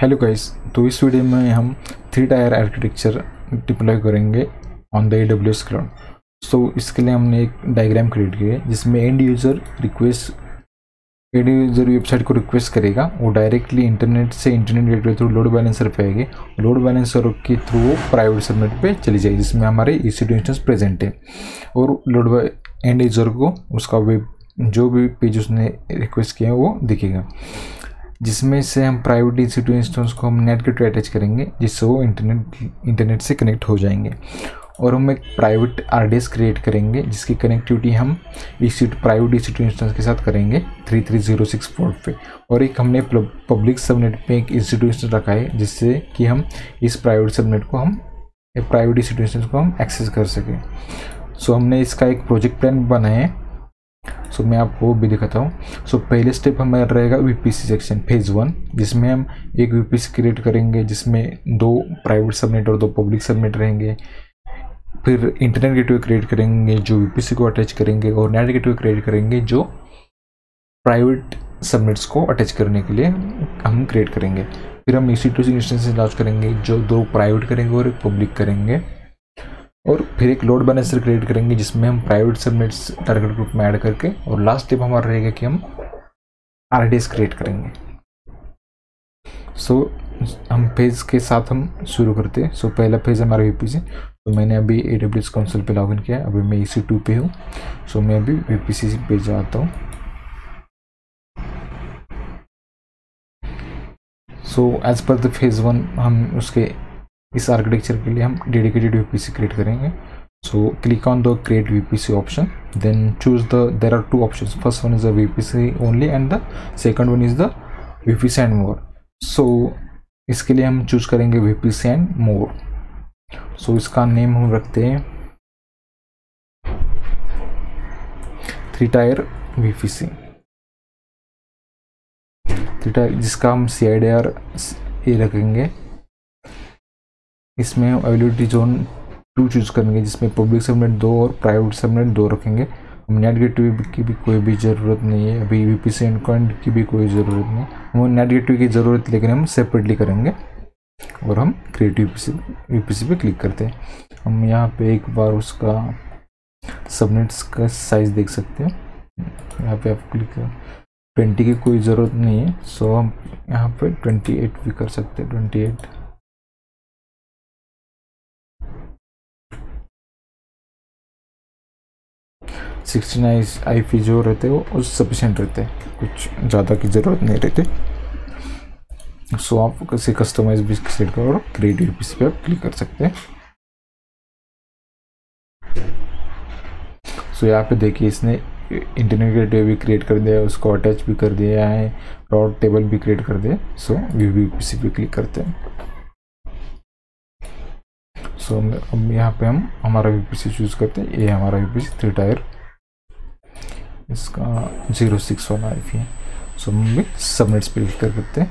Hello guys तो इस video में हम थ्री टायर आर्किटेक्चर डिप्लॉय करेंगे on the A W S cloud so इसके लिए हमने एक डायग्राम क्रिएट किया है, जिसमें end user request end user website को रिक्वेस्ट करेगा। वो डायरेक्टली इंटरनेट से internet gateway through load balancer पे आएगी। लोड बैलेंसर के थ्रू वो प्राइवेट सबनेट पे चली जाएगी, जिसमें हमारे ई सी प्रेजेंट है। और लोड एंड यूज़र को उसका वेब जो भी पेज उसने रिक्वेस्ट किया है, वो दिखेगा। जिसमें से हम प्राइवेट सी इंस्टेंस को हम नेट के अटैच करेंगे, जिससे वो इंटरनेट इंटरनेट से कनेक्ट हो जाएँगे। और हम एक प्राइवेट आरडीएस क्रिएट करेंगे, जिसकी कनेक्टिविटी हम इसी प्राइवेट सी इंस्टेंस के साथ करेंगे three three zero six four पे। और एक हमने पब्लिक सबनेट पे एक इंस्टीट्यूशन रखा है, जिससे कि हम इस प्राइवेट सबनेट को हम प्राइवेट इंस्टीट्यूशन को हम एक्सेस कर सकें। सो हमने इसका एक प्रोजेक्ट प्लान बनाया है। सो मैं आपको भी दिखाता हूँ। सो पहले स्टेप हमारा रहेगा वीपीसी सेक्शन फ़ेज़ वन जिसमें हम एक वीपीसी क्रिएट करेंगे, जिसमें दो प्राइवेट सबनेट और दो पब्लिक सबनेट रहेंगे। फिर इंटरनेट गेटवे क्रिएट करेंगे, जो वीपीसी को अटैच करेंगे, और नेट गेटवे क्रिएट करेंगे, जो प्राइवेट सबनेट्स को अटैच करने के लिए हम क्रिएट करेंगे। फिर हम इसी टू इंस्टेंस लॉन्च करेंगे, जो दो प्राइवेट करेंगे और एक पब्लिक करेंगे। और फिर एक लोड बैलेंसर क्रिएट करेंगे जिसमें हम प्राइवेट सबनेट्स टारगेट ग्रुप में ऐड करके और लास्ट स्टेप हमारा रहेगा कि हम आरडीएस क्रिएट करेंगे। सो so, हम फ़ेज़ के साथ हम शुरू करते हैं। सो so, पहला फ़ेज़ हमारा वी पी तो मैंने अभी ए डब्ल्यू एस काउंसिल पर लॉगिन किया अभी मैं ई सी टू पे हूँ। सो so, मैं अभी वी पी सी पे जाता हूँ। So as per the phase one हम उसके इस आर्किटेक्चर के लिए हम डेडिकेटेड वीपीसी क्रिएट करेंगे। So click on the create VPC option then choose the there are two options first one is the VPC only and the second one is the VPC and more so इसके लिए हम choose करेंगे VPC and more सो इसका name हम रखते हैं three tier VPC three tier जिसका हम सी आई डी आर ए रखेंगे। इसमें अवेलेबिलिटी जोन टू चूज़ करेंगे, जिसमें पब्लिक सबनेट दो और प्राइवेट सबनेट दो रखेंगे। हम नेट गेटवे की भी कोई भी ज़रूरत नहीं है। अभी वी पी सी एंड की भी कोई ज़रूरत नहीं हम नेट गेटवे की ज़रूरत, लेकिन हम सेपरेटली करेंगे और हम क्रिएट वी पी सी पे क्लिक करते हैं। हम यहाँ पे एक बार उसका सबनेट्स का साइज़ देख सकते हैं। यहाँ पे आप क्लिक कर। ट्वेंटी की कोई ज़रूरत नहीं है सो हम यहाँ पे ट्वेंटी एट भी कर सकते हैं। Twenty eight sixty nine I P जो रहते हैं, वो सफिशेंट रहते हैं। कुछ ज़्यादा की ज़रूरत नहीं रहती। सो आप किसी कस्टमाइज भी सेट करो और क्रिएट यूपीसी पे आप क्लिक कर सकते हैं। सो यहाँ पे देखिए इसने इंटरनेट भी क्रिएट कर दिया है, उसको अटैच भी कर दिया है रॉड टेबल भी क्रिएट कर दिया सो व्यू यूपीसी पे क्लिक करते हैं। सो अब यहाँ पे हम, हमारा यूपीसी चूज़ करते हैं। ये हमारा यूपीसी थ्री टायर इसका ज़ीरो सिक्स वाला आई है सो हम भी सबनेट्स पे कर करते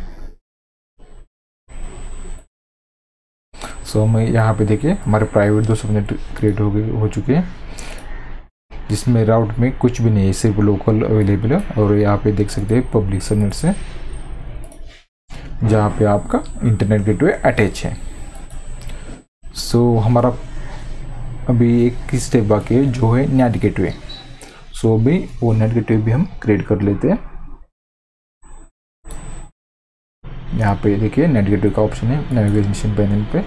सो हम यहाँ पे देखिए हमारे प्राइवेट दो सबनेट क्रिएट हो गए हो चुके हैं। जिसमें राउट में कुछ भी नहीं है सिर्फ़ लोकल अवेलेबल है। और यहाँ पे देख सकते हैं पब्लिक सबनेट से जहाँ पे आपका इंटरनेट गेटवे अटैच है। सो so, हमारा अभी एक स्टेप बाकी है जो है नेट गेटवे सो भी वो नेट गेटवे भी हम क्रिएट कर लेते हैं। यहाँ पे देखिए नेट गेटवे का ऑप्शन है नेविगेशन पैनल पे।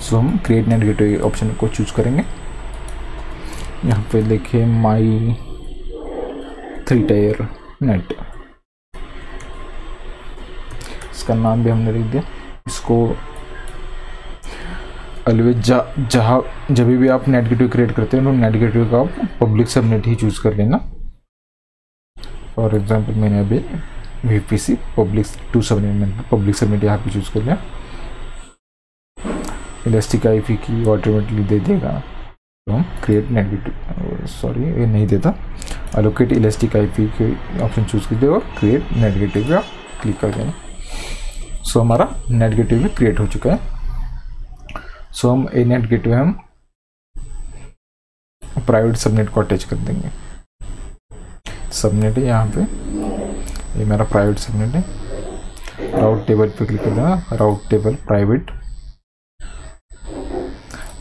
सो हम क्रिएट नेट गेटवे ऑप्शन को चूज़ करेंगे। यहाँ पे देखिए माई थ्री टायर नेट इसका नाम भी हमने लिख दिया। इसको अलवेज जा जहाँ जब भी आप नेट गेटवे क्रिएट करते हैं तो नेट गेटवे का पब्लिक सबनेट ही चूज़ कर लेना। फॉर एग्जांपल मैंने अभी V P C public two subnet में पब्लिक सबनेट यहाँ पे चूज़ कर लिया। इलास्टिक आई पी की ऑटोमेटिकली दे देगा। तो हम क्रिएट नेट सॉरी ये नहीं देता। अलोकेट इलास्टिक आई पी के ऑप्शन चूज़ कीजिए और क्रिएट नेट गेटवे क्लिक कर देना सो so, हमारा नेट गेटवे क्रिएट हो चुका है। सो हम ए नेट गेटवे हम प्राइवेट सबनेट को अटैच कर देंगे। सबनेट है यहाँ पे। ये मेरा प्राइवेट सबनेट है। राउट टेबल पे क्लिक कर देना। राउट टेबल प्राइवेट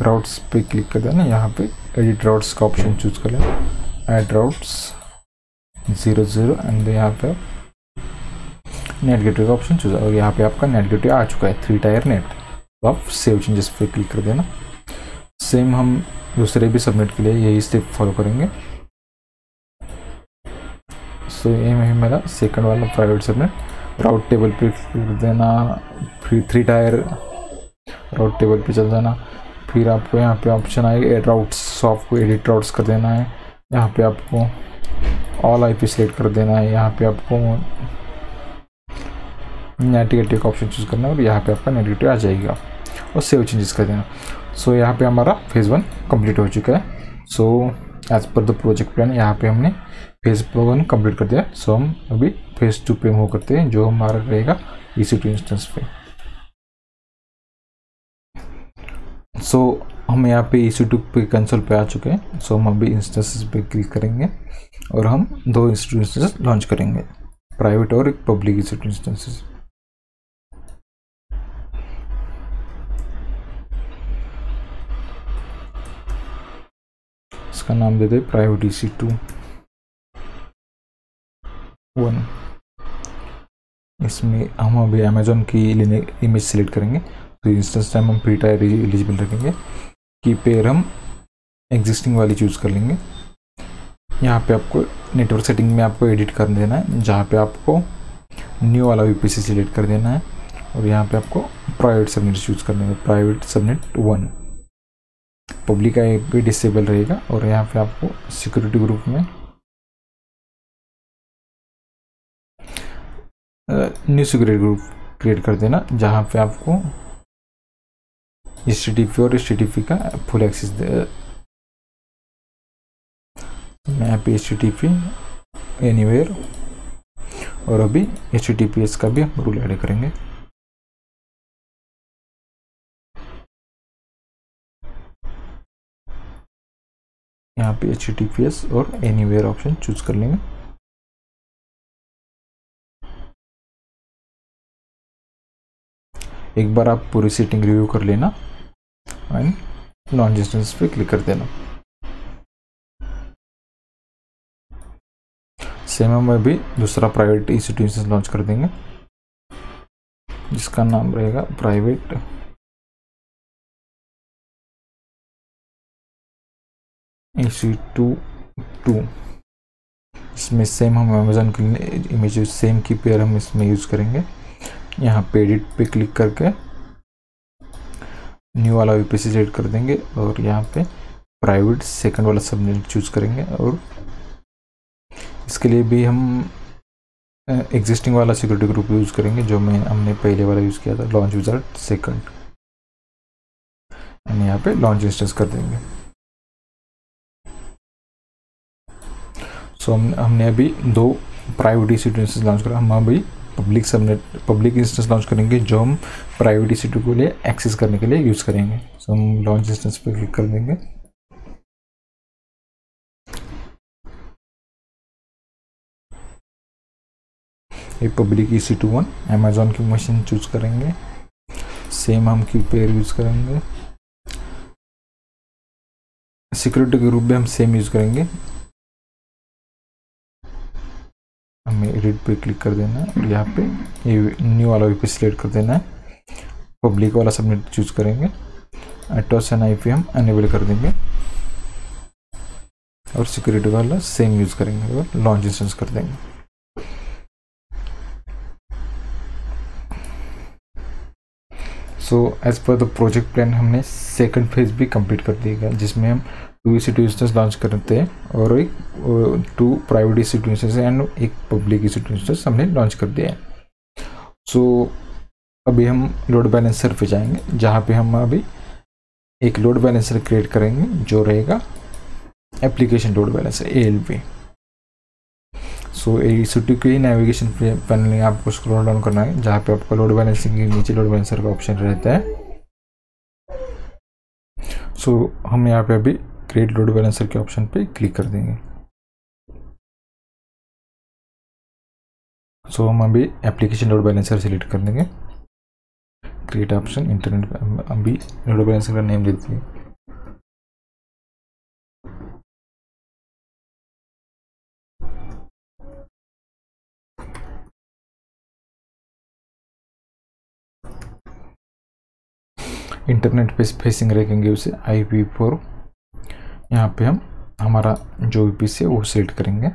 राउट्स पे क्लिक कर देना। यहाँ पे एडिट राउट्स का ऑप्शन चूज़ कर लेना। Add routes zero zero and यहाँ पे नेट गेटवे का ऑप्शन चूज़ और यहाँ पे आपका नेट गेटवे आ चुका है। थ्री टायर नेट तो आप सेव चेंजेस पे क्लिक कर देना। सेम हम दूसरे भी सबमिट के लिए यही स्टेप फॉलो करेंगे। सो so, ये है मेरा सेकंड वाला प्राइवेट सबमिट राउट टेबल पे कर देना। फिर थ्री टायर राउट टेबल पे चल जाना। फिर आपको यहाँ पे ऑप्शन आएगा एड राउट्स सो आपको एडिट राउट्स कर देना है। यहाँ पे आपको ऑल आई पी सिलेक्ट कर देना है। यहाँ पे आपको नेटिगेटिव का ऑप्शन चूज़ करना है और यहाँ पे आपका नेगेटिव आ जाएगा। और सेव चेंजेस कर देना। सो so, यहाँ पे हमारा फ़ेज़ वन कंप्लीट हो चुका है। So as per the project plan यहाँ पे हमने फ़ेज़ वन कंप्लीट कर दिया। सो so, हम अभी फ़ेज़ टू पे मूव करते हैं जो हमारा रहेगा ई सी टू इंस्टेंस पे। सो so, हम यहाँ पे ई सी टू पे कंसोल पे आ चुके हैं। सो so, हम अभी इंस्टेंसेस पे क्लिक करेंगे और हम दो इंस्टेंसेस लॉन्च करेंगे। प्राइवेट और एक पब्लिक इंस्टेंसेस इसका नाम दे दे private E C two one इसमें हम अभी अमेजोन की लेने इमेज सेलेक्ट करेंगे। तो इंस्टेंस टाइम हम प्री टायर एलिजिबल रखेंगे। की पेयर हम एग्जिस्टिंग वाली चूज़ कर लेंगे। यहाँ पे आपको नेटवर्क सेटिंग में आपको एडिट कर देना है, जहाँ पे आपको न्यू वाला वी सिलेक्ट कर देना है। और यहाँ पे आपको प्राइवेट सबनेट चूज़ करना है। Private subnet one public I P disable रहेगा और यहाँ पे आपको सिक्योरिटी ग्रुप में न्यू सिक्योरिटी ग्रुप क्रिएट कर देना, जहाँ पे आपको एच और एच का फुल एक्सेस दे, यहाँ पे एच एनीवेयर और अभी एच का भी हम रूल ऐड करेंगे। यहाँ पे एच और एनीवेयर ऑप्शन चूज़ कर लेंगे। एक बार आप पूरी सेटिंग रिव्यू कर लेना एंड नॉन डिस्टेंस पे क्लिक कर देना। सेम हम अभी दूसरा प्राइवेट इंस्टीट्यूशन लॉन्च कर देंगे, जिसका नाम रहेगा प्राइवेट सी टू टू इसमें सेम हम अमेजोन के इमेज सेम की पेयर हम इसमें यूज़ करेंगे। यहाँ पे एडिट पे क्लिक करके न्यू वाला वी सिलेक्ट कर देंगे और यहाँ पे प्राइवेट सेकंड वाला सबनेट चूज़ करेंगे और इसके लिए भी हम एग्जिस्टिंग वाला सिक्योरिटी ग्रुप यूज़ करेंगे जो मैं, हमने पहले वाला यूज़ किया था लॉन्च विजार्ड सेकंड यहाँ पे लॉन्च इंस्टेंस कर देंगे। सो हम हमने अभी दो प्राइवेट इंस्टीट्यूशन लॉन्च करा। हम अभी public subnet public instance launch करेंगे जो हम प्राइवेट इंस्टीट्यूट के लिए एक्सेस करने के लिए यूज़ करेंगे। सो so, हम लॉन्च इंस्टेंस पे क्लिक कर देंगे। ये public E C two one Amazon की मशीन चूज़ करेंगे। सेम हम क्यू पेयर यूज़ करेंगे। सिक्योरिटी के रूप में हम सेम यूज़ करेंगे। हमें एडिट पे क्लिक कर देना है यहाँ पे ये न्यू वाला भी सिलेक्ट कर देना है। पब्लिक वाला सबनेट चूज़ करेंगे। एटोस एन आई हम अनेबल कर देंगे। और सिक्योरिटी वाला सेम यूज़ करेंगे और लॉन्च इंस्टेंस कर देंगे। So as per the project plan हमने सेकंड फ़ेज़ भी कंप्लीट कर दिया गया जिसमें हम टू इंस्टीट्यूशंस लॉन्च करते हैं और एक टू प्राइवेट इंस्टीट्यूशंस एंड एक पब्लिक इंस्टीट्यूशंस हमने लॉन्च कर दिया है। सो so, अभी हम लोड बैलेंसर पे जाएँगे जहाँ पे हम अभी एक लोड बैलेंसर क्रिएट करेंगे जो रहेगा application load balancer A L B so E C two के नेविगेशन पैनल में आपको स्क्रॉल डाउन करना है जहाँ पे आपका लोड बैलेंसिंग के नीचे लोड बैलेंसर का ऑप्शन रहता है। सो so, हम यहाँ पे अभी क्रिएट लोड बैलेंसर के ऑप्शन पे क्लिक कर देंगे। सो हम अभी एप्लीकेशन लोड बैलेंसर सेलेक्ट कर देंगे क्रिएट ऑप्शन इंटरनेट अभी लोड बैलेंसर का नेम देते हैं। इंटरनेट पे फेसिंग रखेंगे उसे आई पी फोर यहाँ पे हम हमारा जो वी है वो सिलेक्ट करेंगे।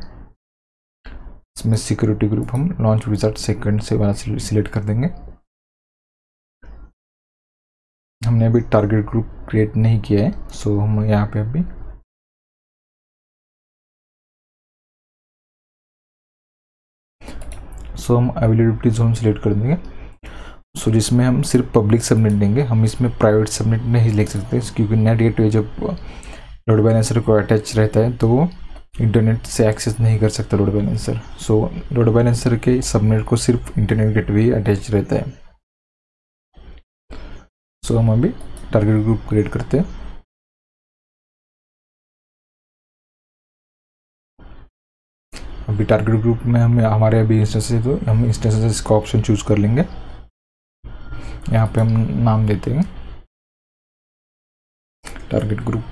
इसमें सिक्योरिटी ग्रुप हम लॉन्च विजार्ट सेकंड से वाला सिलेक्ट कर देंगे। हमने अभी टारगेट ग्रुप क्रिएट नहीं किया है सो हम यहाँ पे अभी सो हम अवेलेबिलिटी जोन सिलेक्ट कर देंगे। सो जिसमें हम सिर्फ़ पब्लिक सबमिट देंगे हम इसमें प्राइवेट सबमिट नहीं लिख सकते, क्योंकि नेट गेटवे जब लोड बैलेंसर को अटैच रहता है तो वो इंटरनेट से एक्सेस नहीं कर सकता load balancer. So load balancer के सबनेट को सिर्फ़ इंटरनेट गेटवे ही अटैच रहता है। सो so, हम अभी टारगेट ग्रुप क्रिएट करते हैं। अभी टारगेट ग्रुप में हमें हमारे अभी इंस्टेंस है तो हम इंस्टेंसेस का ऑप्शन चूज़ कर लेंगे। यहाँ पे हम नाम देते हैं। Target group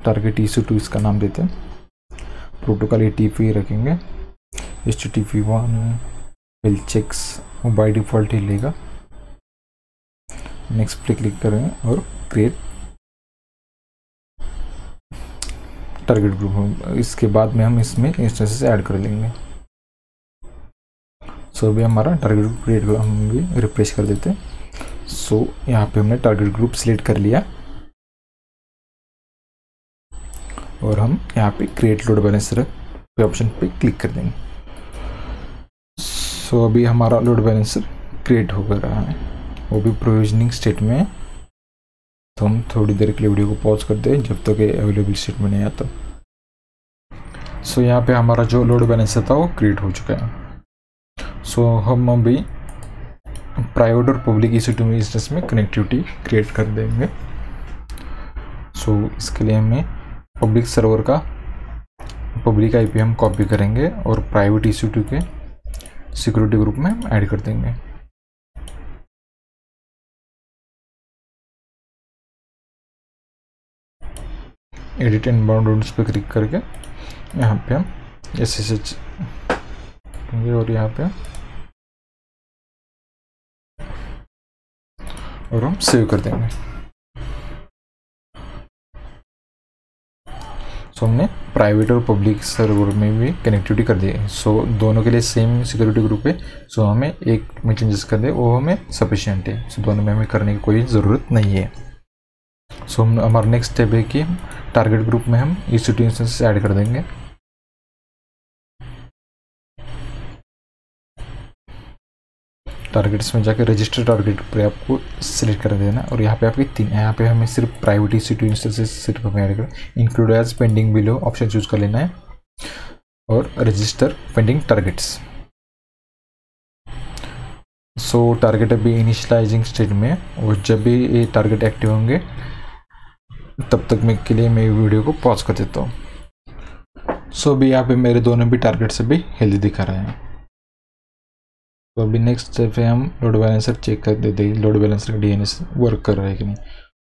target EC two इसका नाम देते हैं। प्रोटोकॉल ए टी पी रखेंगे। H T T P one health checks वो बाई डिफ़ॉल्ट ही लेगा। नेक्स्ट पे क्लिक करेंगे और क्रिएट टारगेट ग्रुप इसके बाद में हम इसमें इंस्टेंसेस ऐड कर लेंगे। सो so, अभी हमारा टारगेट ग्रुप क्रिएट हम भी रिफ्रेश कर देते हैं। सो so, यहाँ पे हमने टारगेट ग्रुप सिलेक्ट कर लिया। और हम यहाँ पे क्रिएट लोड बैलेंसर पे ऑप्शन पे क्लिक कर देंगे। सो so, अभी हमारा लोड बैलेंसर क्रिएट हो रहा है। वो भी प्रोविजनिंग स्टेट में है। तो हम थोड़ी देर के लिए वीडियो को पॉज कर दें जब तक ये अवेलेबल स्टेट में नहीं आता सो so, यहाँ पे हमारा जो लोड बैलेंसर था वो क्रिएट हो चुका है। सो so, हम अभी प्राइवेट और पब्लिक ई टू में कनेक्टिविटी क्रिएट कर देंगे। सो so, इसके लिए हमें पब्लिक सर्वर का, पब्लिक आईपी हम कॉपी करेंगे और प्राइवेट ई के सिक्योरिटी ग्रुप में ऐड कर देंगे। एडिट एंड बाउंड पे क्लिक करके यहाँ पे हम एस एस एच और यहाँ पे और हम सेव कर देंगे। सो हमने प्राइवेट और पब्लिक सर्वर में भी कनेक्टिविटी कर दी। है सो दोनों के लिए सेम सिक्योरिटी ग्रुप है। सो हमें एक में चेंजेस कर दे, वो हमें सफिशियंट है। सो दोनों में हमें करने की कोई ज़रूरत नहीं है। सो हम, हमारा नेक्स्ट स्टेप है कि टारगेट ग्रुप में हम इंस्टीट्यूशन से ऐड कर देंगे। टारगेट्स में जाकर रजिस्टर टारगेट पर आपको सिलेक्ट कर देना और यहाँ पे आपकी तीन यहाँ पे हमें सिर्फ़ प्राइवेट सी टू सिर्फ़ हमें ऐड कर include as pending below option choose कर लेना है और register pending targets so target अभी इनिशलाइजिंग स्टेज में और जब भी ये टारगेट एक्टिव होंगे तब तक मैं के लिए मैं वीडियो को पॉज कर देता हूँ। सो so, अभी यहाँ पे मेरे दोनों भी टारगेट्स अभी हेल्दी दिखा रहे हैं। तो अभी नेक्स्ट स्टेप है, हम लोड बैलेंसर चेक कर देते हैं लोड बैलेंसर का डीएनएस वर्क कर रहा है कि नहीं।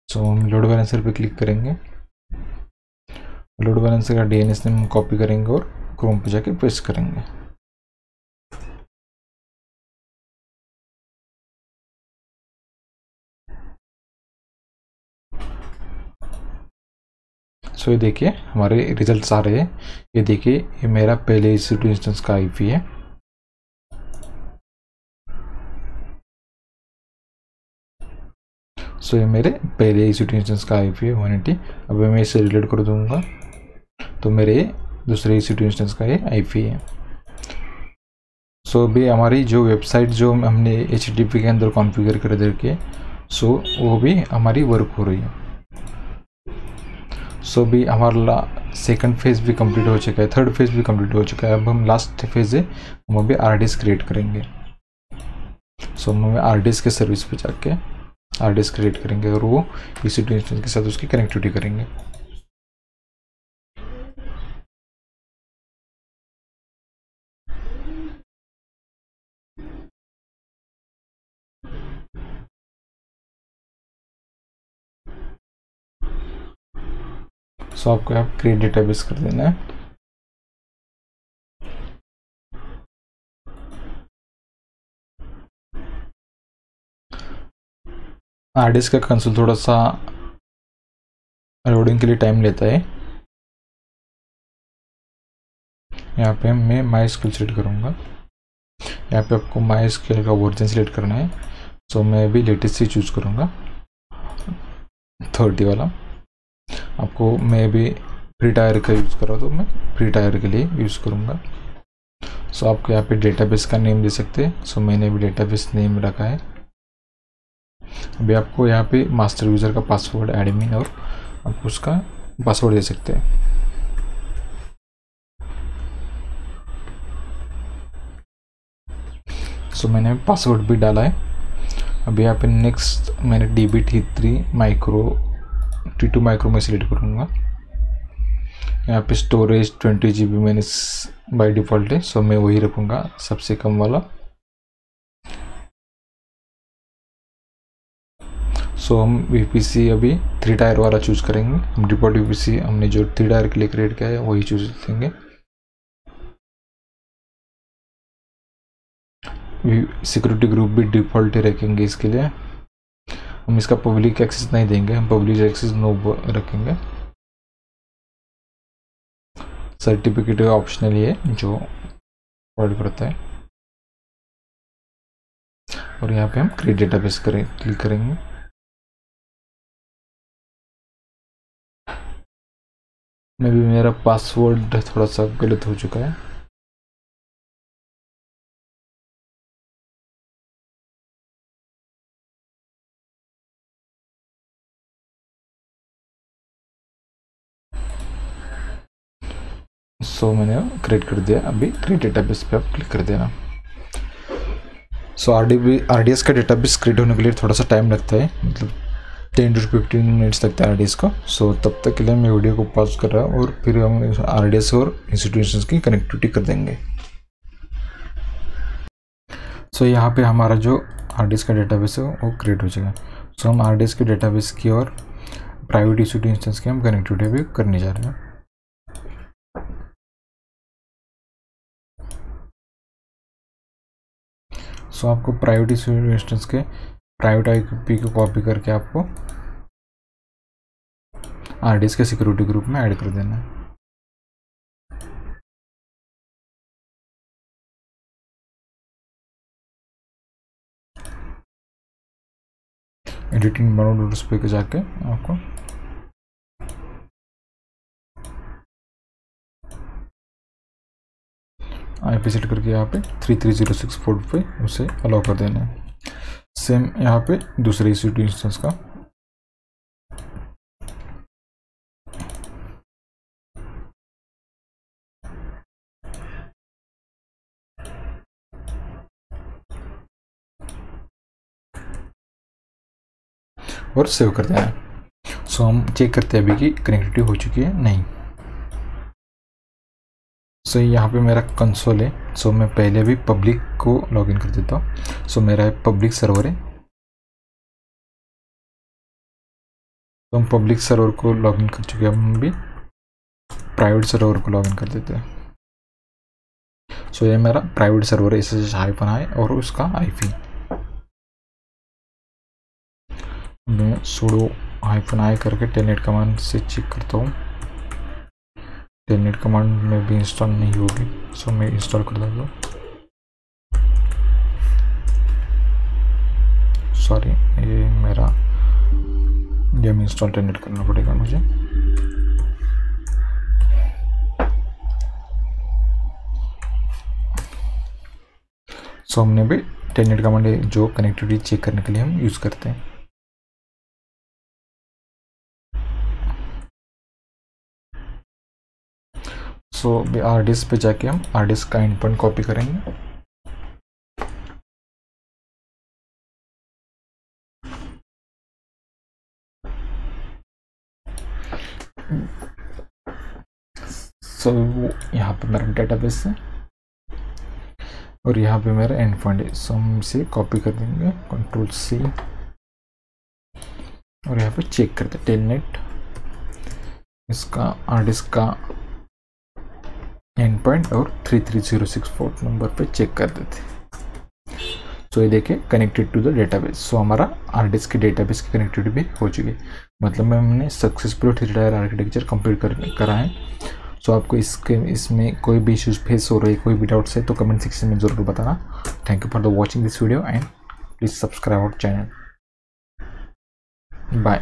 सो हम लोड बैलेंसर पे क्लिक करेंगे। लोड बैलेंसर का डीएनएस हम कॉपी करेंगे और क्रोम पे जाके पेस्ट करेंगे। सो ये देखिए, हमारे रिजल्ट्स आ रहे हैं। ये देखिए, ये मेरा पहले इंस्टेंस का आईपी है। सो ये मेरे पहले इस इंस्टेंस का आई पी है वन एटी अब मैं इसे रिलेट कर दूँगा। तो मेरे दूसरे इस इंस्टेंस का ये आई पी है। सो so, अभी हमारी जो वेबसाइट जो हमने एच के अंदर कॉन्फ़िगर कर दे के सो वो भी हमारी वर्क हो रही है। सो so, अभी हमारा सेकंड फ़ेज़ भी कंप्लीट हो चुका है थर्ड फ़ेज़ भी कंप्लीट हो चुका है। अब हम लास्ट फ़ेज़ है हम अभी आर क्रिएट करेंगे। सो so, हम आर के सर्विस पे जाके हार्ड डिस्क क्रिएट करेंगे और वो इसी टू इंस्टेंस के साथ उसकी कनेक्टिविटी करेंगे। सो आपको आप क्रिएट डेटाबेस कर देना है। आरडीएस का कंसोल थोड़ा सा लोडिंग के लिए टाइम लेता है। यहाँ पे मैं माई स्किल सेलेक्ट करूँगा। यहाँ पे आपको माई स्किल का वर्जन सेलेक्ट करना है। सो मैं भी लेटेस्ट ही चूज़ करूँगा। थर्टी वाला। आपको मैं भी फ्री टायर का यूज़ कर तो मैं फ्री टायर के लिए यूज़ करूँगा। सो आपको यहाँ पे डेटाबेस का नेम दे सकते हैं। सो मैंने भी डेटाबेस नेम रखा है। अभी आपको यहाँ पे मास्टर यूज़र का पासवर्ड एडमिन और आप उसका पासवर्ड दे सकते हैं। सो मैंने पासवर्ड भी डाला है। अभी यहाँ पे नेक्स्ट मैंने D B T three micro T two micro में सिलेक्ट करूँगा। यहाँ पे स्टोरेज ट्वेंटी जी बी मैंने बाई डिफ़ॉल्ट है सो मैं वही रखूँगा, सबसे कम वाला। सो हम वीपीसी अभी थ्री टायर वाला चूज़ करेंगे। हम डिफ़ॉल्ट वी हमने जो थ्री टायर के लिए क्रिएट किया है, वही चूज़ देंगे सिक्योरिटी ग्रुप भी डिफ़ॉल्ट रखेंगे इसके लिए। हम इसका पब्लिक एक्सेस नहीं देंगे, हम पब्लिक एक्सेस नो रखेंगे। सर्टिफिकेट ऑप्शनल है जो प्रोवाइड करता है। और यहाँ पे हम क्रिएट डेटाबेस करें क्लिक करेंगे। मे भी मेरा पासवर्ड थोड़ा सा गलत हो चुका है। सो so, मैंने क्रिएट कर दिया। अभी क्रिएट डेटाबेस पे आप क्लिक कर देना। सो आर डी का डेटाबेस क्रिएट होने के लिए थोड़ा सा टाइम लगता है। मतलब टेन टू फिफ्टीन मिनट्स लगता है आर डी एस का। सो तब तक के लिए मैं वीडियो को पॉज कर रहा हूँ और फिर हम आर डी एस और इंस्टीट्यूशन की कनेक्टिविटी कर देंगे। सो so, यहाँ पे हमारा जो आर डी एस का डेटाबेस है वो क्रिएट हो जाएगा सो so, हम आर डी एस के डेटाबेस की और प्राइवेट इंस्टीट्यूशन की हम कनेक्टिविटी भी करने जा रहे हैं। सो so, आपको प्राइवेट इंस्टेंस के प्राइवेट आई पी को कॉपी करके आपको आरडीएस के सिक्योरिटी ग्रुप में ऐड कर देना है। एडिटिंग मोड उस पर जाके आपको आई पी सेट करके यहाँ पे three three zero six four पे उसे अलाउ कर देना है। सेम यहाँ पे, दूसरे इसी इंस्टेंस का। और सेव कर देना है। सो हम चेक करते हैं अभी कि कनेक्टिविटी हो चुकी है, नहीं। सो so, यहाँ पे मेरा कंसोल है। सो so, मैं पहले भी पब्लिक को लॉगिन कर देता हूँ। सो so, मेरा पब्लिक सर्वर है। तो हम पब्लिक सर्वर को लॉगिन कर चुके हैं। हम भी प्राइवेट सर्वर को लॉगिन कर देते हैं। सो so, ये मेरा प्राइवेट सर्वर है। इसे हाईफन आए और उसका आईपी मैं सुडो हाईफन आई करके टेलनेट कमांड से चेक करता हूँ। टेलनेट कमांड में भी इंस्टॉल नहीं होगी सो मैं इंस्टॉल कर दूँगा। सॉरी ये मेरा गेम इंस्टॉल टेलनेट करना पड़ेगा मुझे। सो हमने भी टेलनेट कमांड जो कनेक्टिविटी चेक करने के लिए हम यूज़ करते हैं। सो आर पे जाके हम आर का एंड पॉइंट कॉपी करेंगे। सो so, यहाँ पे मेरा डेटाबेस है और यहाँ पे मेरा एंड पॉइंट है। सो हम इसे कॉपी कर देंगे कंट्रोल सी और यहाँ पे चेक करते टेल नेट इसका हार्ड डिस्क का एंड पॉइंट और three three zero six fourth number पे चेक कर देते सो ये देखिए connected to the database so हमारा हार्ड डिस्क की डेटाबेस की कनेक्टिविटी भी हो चुकी है। मतलब में हमने सक्सेसफुल टायर आर्किटेक्चर कंप्लीट कर करा है। सो आपको इसके इसमें कोई भी इश्यूज़ फेस हो रही है, कोई भी डाउट्स है तो कमेंट सेक्शन में ज़रूर बताना। Thank you for the watching this video and please subscribe our channel bye